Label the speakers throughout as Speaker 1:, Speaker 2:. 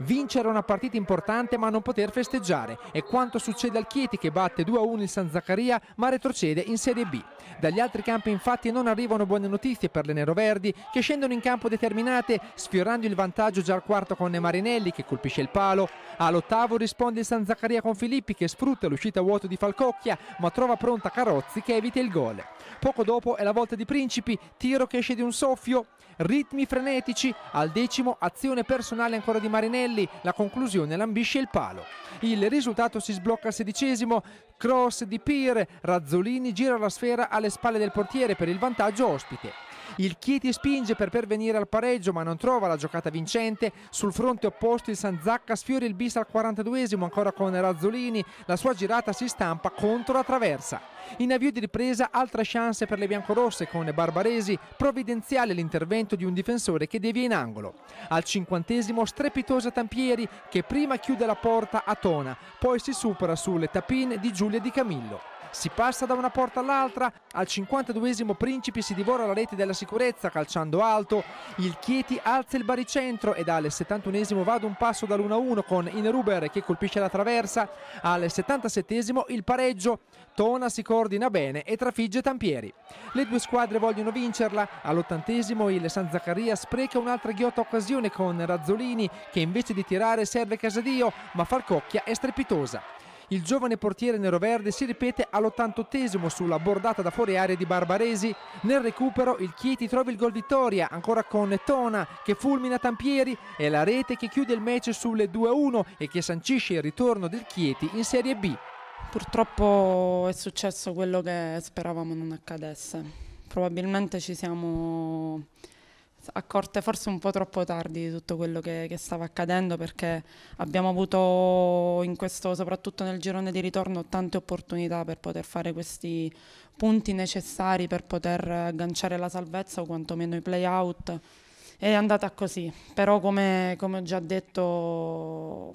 Speaker 1: Vincere una partita importante ma non poter festeggiare è quanto succede al Chieti che batte 2-1 il San Zaccaria ma retrocede in Serie B. Dagli altri campi infatti non arrivano buone notizie per le neroverdi che scendono in campo determinate sfiorando il vantaggio già al quarto con Marinelli che colpisce il palo. All'ottavo risponde il San Zaccaria con Filippi che sfrutta l'uscita vuoto di Falcocchia ma trova pronta Carozzi che evita il gol. Poco dopo è la volta di Principi, tiro che esce di un soffio, ritmi frenetici, al decimo azione personale ancora di Marinelli, la conclusione lambisce il palo. Il risultato si sblocca al sedicesimo, cross di Pier, Razzolini gira la sfera alle spalle del portiere per il vantaggio ospite. Il Chieti spinge per pervenire al pareggio ma non trova la giocata vincente. Sul fronte opposto il San Zacca sfiora il bis al 42esimo ancora con Razzolini. La sua girata si stampa contro la traversa. In avvio di ripresa altra chance per le biancorosse con Barbaresi, provvidenziale l'intervento di un difensore che devia in angolo. Al cinquantesimo strepitosa Tampieri che prima chiude la porta a Tona, poi si supera sulle tapin di Giulia Di Camillo. Si passa da una porta all'altra, al 52esimo Principi si divora la rete della sicurezza calciando alto, il Chieti alza il baricentro ed al 71esimo va ad un passo dall'1-1 con Ineruber che colpisce la traversa, al 77esimo il pareggio, Tona si coordina bene e trafigge Tampieri. Le due squadre vogliono vincerla, all'80esimo il San Zaccaria spreca un'altra ghiotta occasione con Razzolini che invece di tirare serve Casadio ma Falcocchia è strepitosa. Il giovane portiere neroverde si ripete all'88esimo sulla bordata da fuori area di Barbaresi. Nel recupero il Chieti trova il gol vittoria, ancora con Tona che fulmina Tampieri e la rete che chiude il match sulle 2-1 e che sancisce il ritorno del Chieti in Serie B.
Speaker 2: Purtroppo è successo quello che speravamo non accadesse. Probabilmente ci siamo accorte forse un po' troppo tardi di tutto quello che, che, stava accadendo perché abbiamo avuto in questo, soprattutto nel girone di ritorno, tante opportunità per poter fare questi punti necessari per poter agganciare la salvezza o quantomeno i play out. È andata così, però come, come ho già detto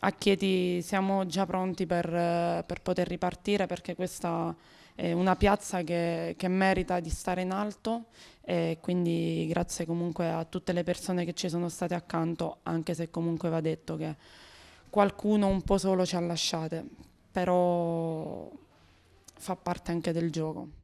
Speaker 2: a Chieti siamo già pronti per, per poter ripartire perché questa è una piazza che, che, merita di stare in alto e quindi grazie comunque a tutte le persone che ci sono state accanto, anche se comunque va detto che qualcuno un po' solo ci ha lasciate, però fa parte anche del gioco.